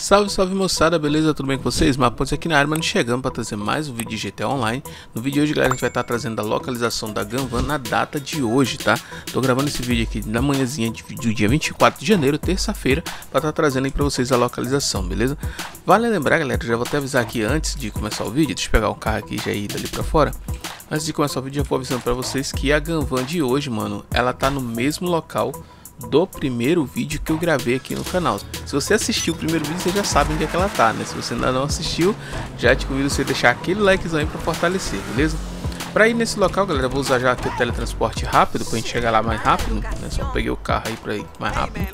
Salve, salve moçada, beleza? Tudo bem com vocês? Mapontes aqui na área, mano, chegando para trazer mais um vídeo de GTA Online No vídeo de hoje, galera, a gente vai estar tá trazendo a localização da Gunvan na data de hoje, tá? Tô gravando esse vídeo aqui na manhãzinha de, do dia 24 de janeiro, terça-feira Para estar tá trazendo aí para vocês a localização, beleza? Vale lembrar, galera, já vou até avisar aqui antes de começar o vídeo Deixa eu pegar o carro aqui já ir dali para fora Antes de começar o vídeo, já vou avisando para vocês que a Gunvan de hoje, mano, ela tá no mesmo local do primeiro vídeo que eu gravei aqui no canal. Se você assistiu o primeiro vídeo, você já sabe onde é que ela tá, né? Se você ainda não assistiu, já te convido a você deixar aquele likezão aí para fortalecer, beleza? Para ir nesse local, galera, eu vou usar já aqui o teletransporte rápido para a gente chegar lá mais rápido, né? Só peguei o carro aí para ir mais rápido.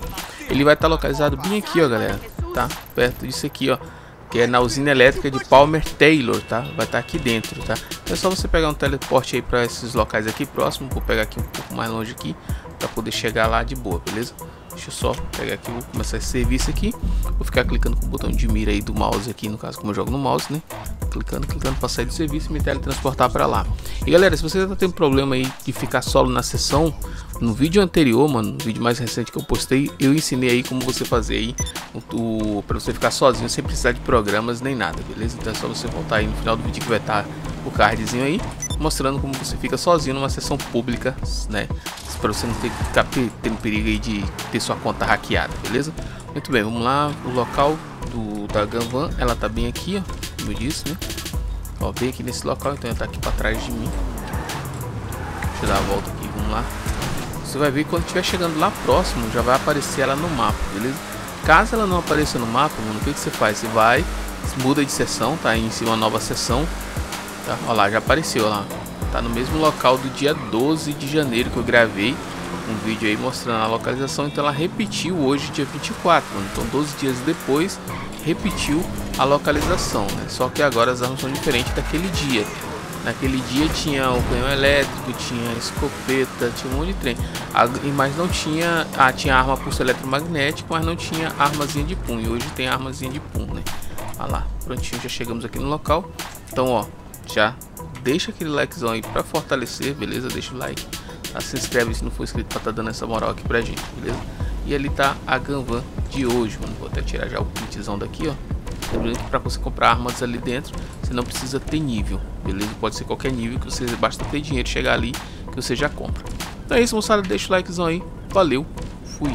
Ele vai estar tá localizado bem aqui, ó, galera, tá? Perto disso aqui, ó que é na usina elétrica de Palmer Taylor, tá? Vai estar tá aqui dentro, tá? É só você pegar um teleporte aí para esses locais aqui próximo, vou pegar aqui um pouco mais longe aqui, para poder chegar lá de boa, beleza? Deixa eu só pegar aqui, vou começar esse serviço aqui. Vou ficar clicando com o botão de mira aí do mouse aqui, no caso como eu jogo no mouse, né? Clicando, clicando para sair do serviço e me teletransportar para lá. E galera, se você tá tendo problema aí de ficar solo na sessão, no vídeo anterior, mano, no vídeo mais recente que eu postei, eu ensinei aí como você fazer aí o, o para você ficar sozinho sem precisar de programas nem nada, beleza? Então é só você voltar aí no final do vídeo que vai estar tá o cardzinho aí, mostrando como você fica sozinho numa sessão pública, né? Para você não ter que ficar tendo perigo aí de ter sua conta hackeada, beleza? Muito bem, vamos lá, o local do, da Ganvan, ela tá bem aqui, ó, como eu disse, né? Ó, bem aqui nesse local, então ela tá aqui para trás de mim. Deixa eu dar a volta aqui, vamos lá. Você vai ver quando estiver chegando lá próximo, já vai aparecer ela no mapa, beleza? Caso ela não apareça no mapa, mano, o que, que você faz? Você vai, muda de sessão, tá? Cima uma nova sessão, Tá? Olha lá, já apareceu lá. Tá no mesmo local do dia 12 de janeiro que eu gravei um vídeo aí mostrando a localização. Então ela repetiu hoje, dia 24. Mano. Então 12 dias depois, repetiu a localização. Né? Só que agora as armas são diferentes daquele dia. Naquele dia tinha o canhão elétrico, tinha escopeta, tinha um monte de trem. Mas não tinha. Ah, tinha arma pulso eletromagnético, mas não tinha armazinha de punho. Hoje tem armazinha de punho, né? Olha lá, prontinho, já chegamos aqui no local. Então, ó, já deixa aquele likezão aí pra fortalecer, beleza? Deixa o like, tá? se inscreve se não for inscrito pra tá dando essa moral aqui pra gente, beleza? E ali tá a Ganvan de hoje, mano. Vou até tirar já o kitzão daqui, ó. Lembrando que pra você comprar armas ali dentro, você não precisa ter nível, beleza? Pode ser qualquer nível que você basta ter dinheiro, chegar ali que você já compra. Então é isso, moçada. Deixa o likezão aí. Valeu, fui.